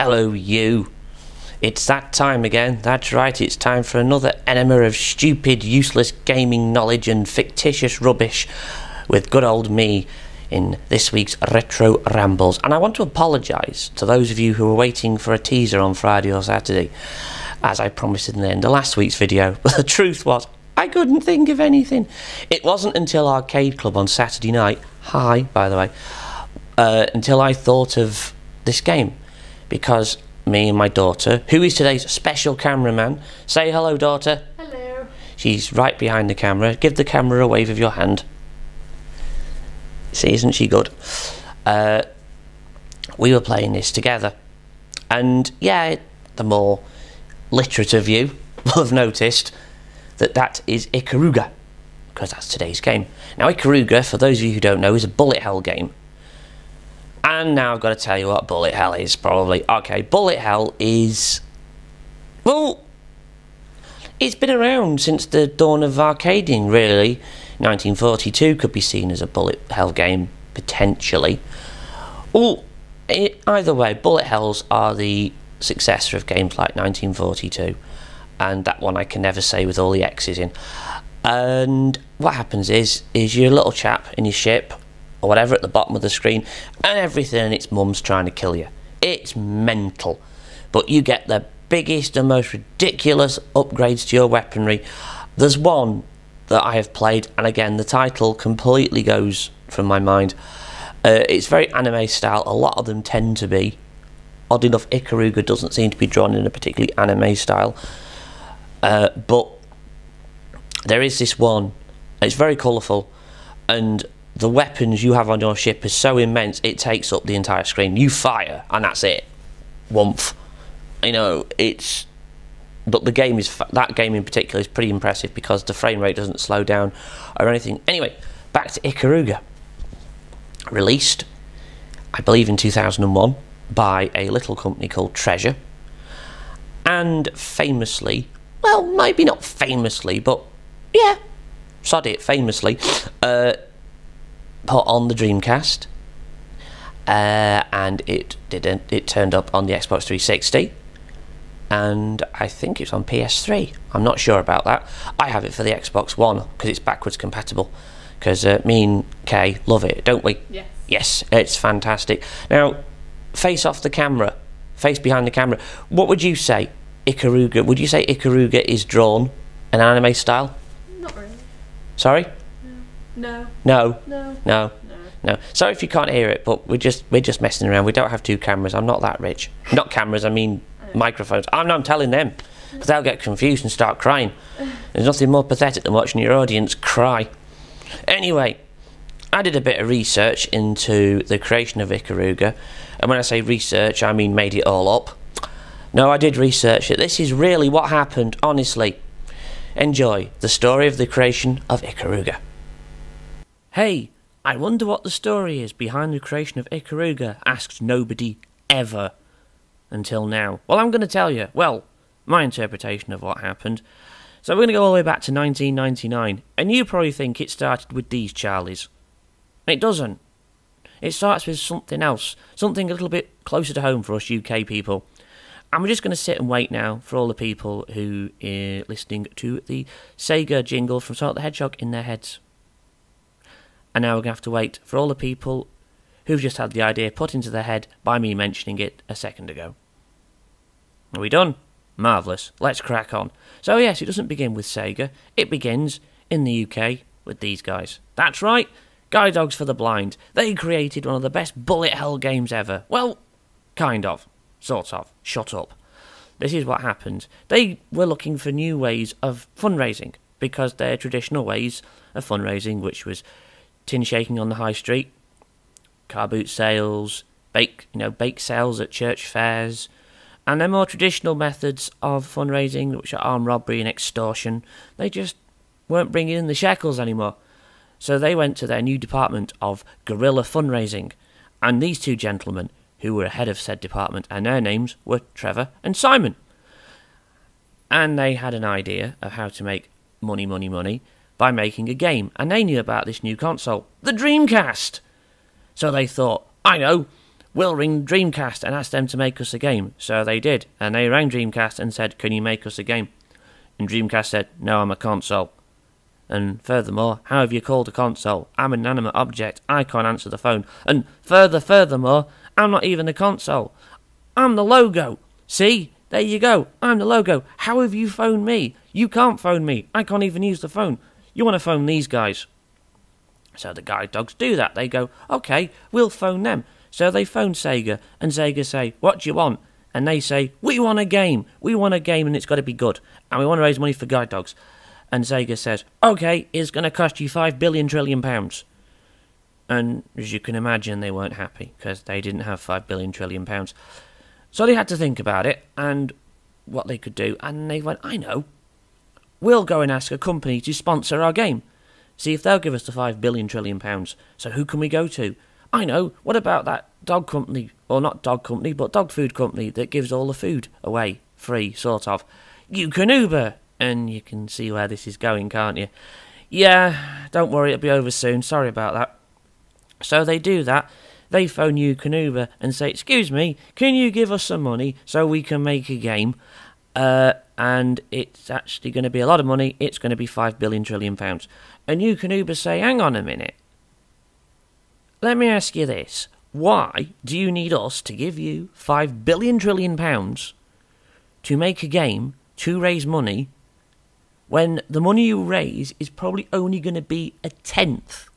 Hello, you. It's that time again. That's right, it's time for another enema of stupid, useless gaming knowledge and fictitious rubbish with good old me in this week's Retro Rambles. And I want to apologise to those of you who were waiting for a teaser on Friday or Saturday, as I promised in the end of last week's video. But the truth was, I couldn't think of anything. It wasn't until Arcade Club on Saturday night, hi, by the way, uh, until I thought of this game. Because me and my daughter, who is today's special cameraman, say hello, daughter. Hello. She's right behind the camera. Give the camera a wave of your hand. See, isn't she good? Uh, we were playing this together. And yeah, the more literate of you will have noticed that that is Ikaruga, because that's today's game. Now, Ikaruga, for those of you who don't know, is a bullet hell game. And now I've got to tell you what bullet hell is, probably. Okay, bullet hell is. Well, it's been around since the dawn of arcading, really. 1942 could be seen as a bullet hell game, potentially. Well, it, either way, bullet hells are the successor of games like 1942, and that one I can never say with all the X's in. And what happens is, is your little chap in your ship, or whatever, at the bottom of the screen, and everything and its mum's trying to kill you. It's mental, but you get the biggest and most ridiculous upgrades to your weaponry. There's one that I have played, and again, the title completely goes from my mind. Uh, it's very anime style. A lot of them tend to be. Odd enough, Ikaruga doesn't seem to be drawn in a particularly anime style. Uh, but there is this one. It's very colourful, and the weapons you have on your ship is so immense it takes up the entire screen. You fire, and that's it. Woomph. You know, it's. But the game is that game in particular is pretty impressive because the frame rate doesn't slow down or anything. Anyway, back to Ikaruga. Released, I believe, in 2001 by a little company called Treasure, and famously, well, maybe not famously, but yeah, sod it, famously, uh, put on the Dreamcast, uh, and it didn't. It turned up on the Xbox 360, and I think it's on PS3. I'm not sure about that. I have it for the Xbox One because it's backwards compatible. Because uh, me and Kay love it, don't we? Yes. Yes, it's fantastic. Now, face off the camera, face behind the camera. What would you say, Ikaruga? Would you say Ikaruga is drawn an anime style? Not really. Sorry? No. No. No. No. No. Sorry if you can't hear it, but we're just we're just messing around. We don't have two cameras. I'm not that rich. Not cameras. I mean microphones. I'm I'm telling them because they'll get confused and start crying. There's nothing more pathetic than watching your audience cry. Anyway, I did a bit of research into the creation of Ikaruga, and when I say research, I mean made it all up. No, I did research it. This is really what happened. Honestly, enjoy the story of the creation of Ikaruga. Hey, I wonder what the story is behind the creation of Ikaruga, asked nobody ever until now. Well, I'm going to tell you. Well, my interpretation of what happened. So we're going to go all the way back to 1999, and you probably think it started with these Charlies. It doesn't. It starts with something else, something a little bit closer to home for us UK people. And we're just going to sit and wait now for all the people who are listening to the Sega jingle from Sonic the Hedgehog in their heads. And now we're going to have to wait for all the people who've just had the idea put into their head by me mentioning it a second ago. Are we done? Marvellous. Let's crack on. So, yes, it doesn't begin with Sega. It begins in the UK with these guys. That's right, Guide Dogs for the Blind. They created one of the best bullet hell games ever. Well, kind of. Sort of. Shut up. This is what happened. They were looking for new ways of fundraising because their traditional ways of fundraising, which was tin shaking on the high street, car boot sales, bake you know bake sales at church fairs, and their more traditional methods of fundraising, which are armed robbery and extortion, they just weren't bringing in the shekels anymore. So they went to their new department of guerrilla fundraising, and these two gentlemen, who were head of said department, and their names were Trevor and Simon. And they had an idea of how to make money, money, money by making a game, and they knew about this new console, the Dreamcast. So they thought, I know, we'll ring Dreamcast and ask them to make us a game. So they did, and they rang Dreamcast and said, Can you make us a game? And Dreamcast said, No, I'm a console. And furthermore, how have you called a console? I'm an inanimate object. I can't answer the phone. And further, furthermore, I'm not even a console. I'm the logo. See? There you go. I'm the logo. How have you phoned me? You can't phone me. I can't even use the phone. You want to phone these guys. So the guide dogs do that. They go, okay, we'll phone them. So they phone Sega, and Sega say, what do you want? And they say, we want a game. We want a game, and it's got to be good. And we want to raise money for guide dogs. And Sega says, okay, it's going to cost you five billion trillion pounds. And as you can imagine, they weren't happy because they didn't have five billion trillion pounds. So they had to think about it and what they could do. And they went, I know. We'll go and ask a company to sponsor our game. See if they'll give us the five billion trillion pounds. So who can we go to? I know. What about that dog company, or not dog company, but dog food company that gives all the food away free, sort of? Eukanuba. And you can see where this is going, can't you? Yeah, don't worry, it'll be over soon. Sorry about that. So they do that. They phone Eukanuba and say, Excuse me, can you give us some money so we can make a game? Uh, and it's actually going to be a lot of money. It's going to be five billion trillion pounds. And Eukanuba say, Hang on a minute. Let me ask you this. Why do you need us to give you five billion trillion pounds to make a game to raise money when the money you raise is probably only going to be a tenth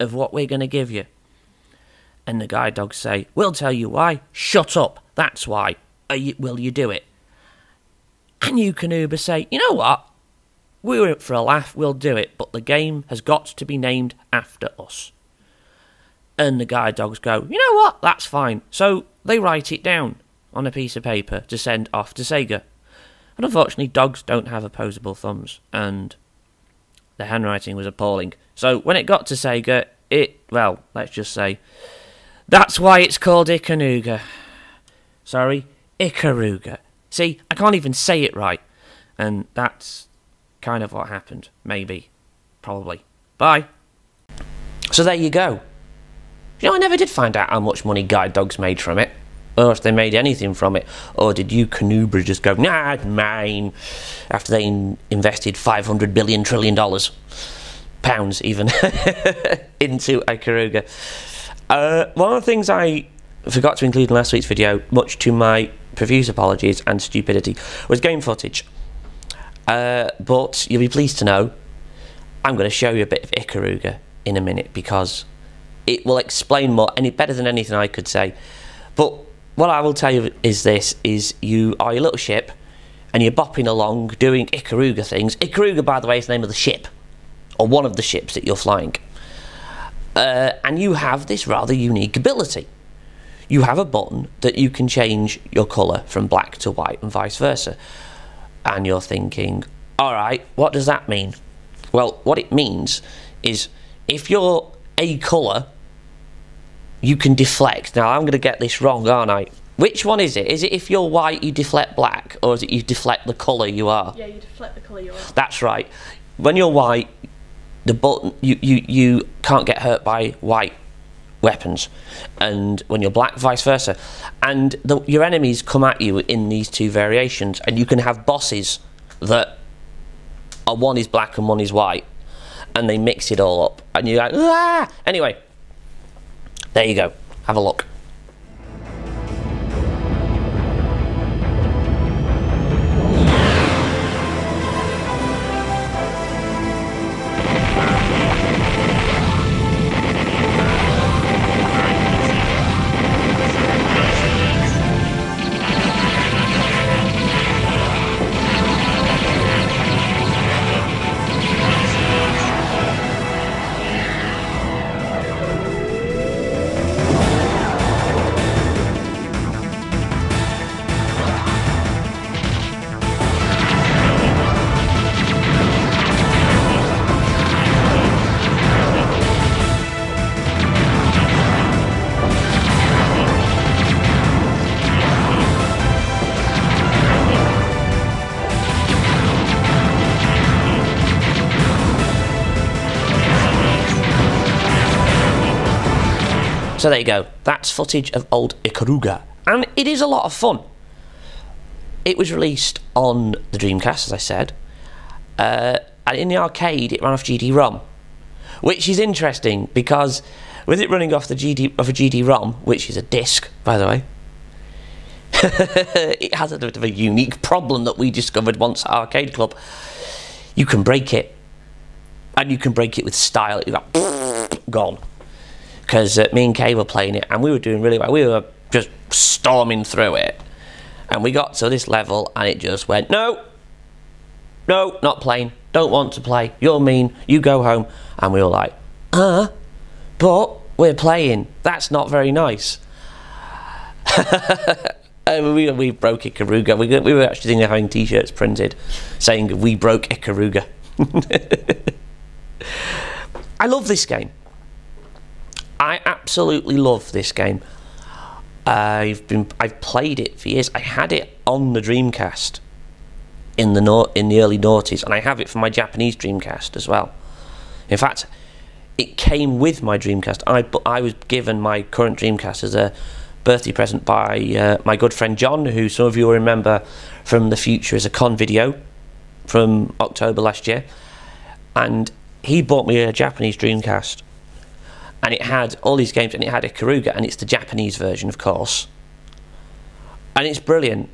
of what we're going to give you? And the guide dogs say, We'll tell you why. Shut up. That's why. You, will you do it? And Eukanuba say, You know what? We were in for a laugh, we'll do it, but the game has got to be named after us. And the guide dogs go, You know what? That's fine. So they write it down on a piece of paper to send off to Sega. And unfortunately, dogs don't have opposable thumbs, and the handwriting was appalling. So when it got to Sega, it, well, let's just say, that's why it's called Ikaruga. Sorry, Ikaruga. See, I can't even say it right. And that's kind of what happened. Maybe. Probably. Bye. So there you go. You know, I never did find out how much money Guide Dogs made from it. Or if they made anything from it. Or did Eukanuba just go, nah, mine, after they in- invested 500 billion trillion dollars, pounds even, into Ikaruga. Uh, one of the things I forgot to include in last week's video, much to my profuse apologies and stupidity, was game footage. Uh, but you'll be pleased to know I'm going to show you a bit of Ikaruga in a minute because it will explain more, any better than anything I could say. But what I will tell you is this: is you are your little ship, and you're bopping along doing Ikaruga things. Ikaruga, by the way, is the name of the ship, or one of the ships that you're flying. Uh, and you have this rather unique ability. You have a button that you can change your colour from black to white and vice versa. And you're thinking, all right, what does that mean? Well, what it means is if you're a colour, you can deflect. Now, I'm going to get this wrong, aren't I? Which one is it? Is it if you're white, you deflect black, or is it you deflect the colour you are? Yeah, you deflect the colour you're. That's right. When you're white, the button you, you, you can't get hurt by white weapons, and when you're black, vice versa. And the, your enemies come at you in these two variations, and you can have bosses that are one is black and one is white, and they mix it all up, and you're like, ah! Anyway, there you go. Have a look. So there you go. That's footage of old Ikaruga. And it is a lot of fun. It was released on the Dreamcast, as I said. Uh, and in the arcade, it ran off GD-ROM, which is interesting because with it running off the GD of a GD-ROM, which is a disc, by the way, it has a bit of a unique problem that we discovered once at Arcade Club. You can break it, and you can break it with style. It's like gone. Because uh, me and Kay were playing it, and we were doing really well. We were just storming through it, and we got to this level, and it just went no, no, not playing. Don't want to play. You're mean. You go home. And we were like, uh, but we're playing. That's not very nice. We, we broke Ikaruga. We, we were actually thinking of having t-shirts printed saying we broke Ikaruga. I love this game. I absolutely love this game. I've been I've played it for years. I had it on the Dreamcast in the no, in the early noughties, and I have it for my Japanese Dreamcast as well. In fact, it came with my Dreamcast. I I was given my current Dreamcast as a birthday present by uh, my good friend John, who some of you will remember from the future as a con video from October last year. And he bought me a Japanese Dreamcast. And it had all these games, and it had a Ikaruga, and it's the Japanese version, of course. And it's brilliant.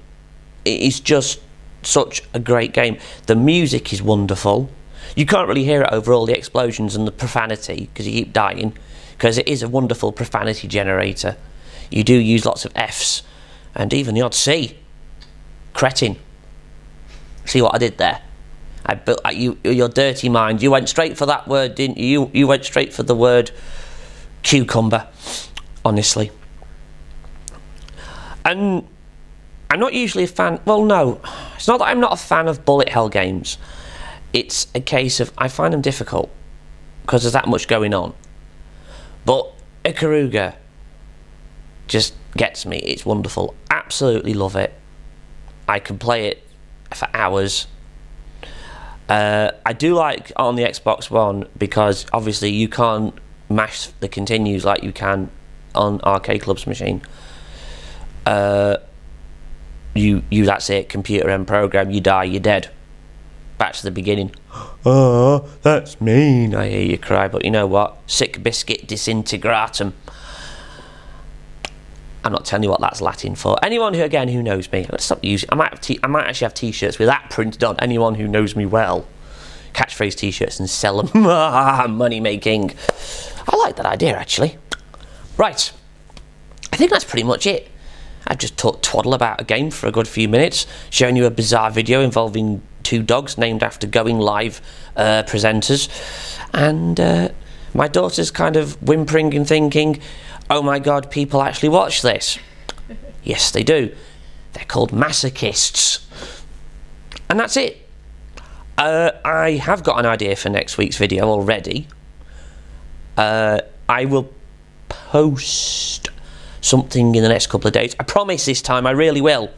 It is just such a great game. The music is wonderful. You can't really hear it over all the explosions and the profanity because you keep dying, because it is a wonderful profanity generator you do use lots of Fs and even the odd C. Cretin. See what I did there? I built you. Your dirty mind. You went straight for that word, didn't you? You, you went straight for the word cucumber. Honestly. And I'm not usually a fan. Well, no, it's not that I'm not a fan of bullet hell games. It's a case of I find them difficult because there's that much going on. But Ikaruga just gets me. It's wonderful. Absolutely love it. I can play it for hours. Uh, I do like on the Xbox One because obviously you can't mash the continues like you can on Arcade Club's machine. Uh, you you that's it. Computer and program. You die. You're dead. Back to the beginning. Oh, that's mean. I hear you cry, but you know what? Sick biscuit disintegratum. I'm not telling you what that's Latin for. Anyone who, again, who knows me, let's stop using. I might have t- I might actually have T-shirts with that printed on. Anyone who knows me well, catchphrase T-shirts and sell them. Money making. I like that idea actually. Right, I think that's pretty much it. I've just talked twaddle about a game for a good few minutes, showing you a bizarre video involving two dogs named after going live uh, presenters, and uh, my daughter's kind of whimpering and thinking, oh my god, people actually watch this. yes, they do. They're called masochists. And that's it. Uh, I have got an idea for next week's video already. Uh, I will post something in the next couple of days. I promise this time, I really will.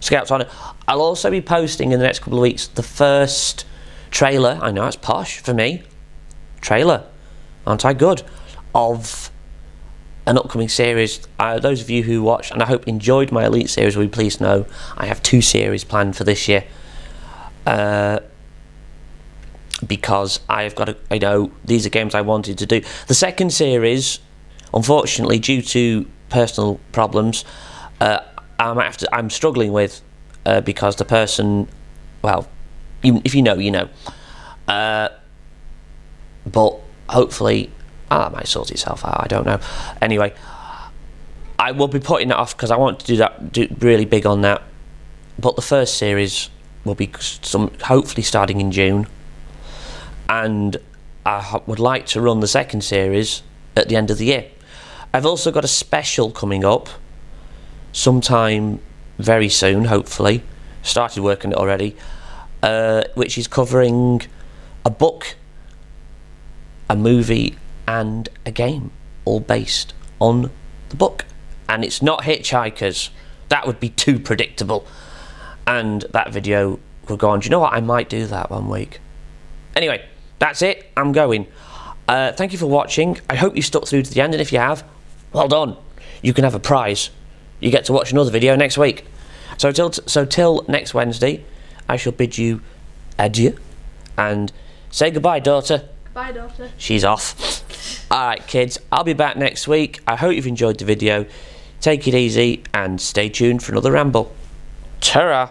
Scouts on it. I'll also be posting in the next couple of weeks the first trailer. I know it's posh for me. Trailer, aren't I good? Of an upcoming series. Uh, those of you who watched and I hope enjoyed my Elite series will be pleased know I have two series planned for this year. Uh, because I've got to, I know these are games I wanted to do. The second series, unfortunately, due to personal problems, uh, I'm after I'm struggling with uh, because the person, well, you, if you know, you know. Uh, but hopefully Oh, that might sort itself out. I don't know. Anyway, I will be putting it off because I want to do that do really big on that. But the first series will be some hopefully starting in June, and I would like to run the second series at the end of the year. I've also got a special coming up sometime very soon, hopefully. Started working it already, uh, which is covering a book, a movie, and a game, all based on the book. And it's not Hitchhikers. That would be too predictable. And that video would go on. Do you know what? I might do that one week. Anyway, that's it. I'm going. Uh, thank you for watching. I hope you stuck through to the end, and if you have, Well done. You can have a prize. You get to watch another video next week. So till so till next Wednesday, I shall bid you adieu and say goodbye, daughter. Bye, daughter. She's off. All right, kids. I'll be back next week. I hope you've enjoyed the video. Take it easy and stay tuned for another ramble. Ta-ra.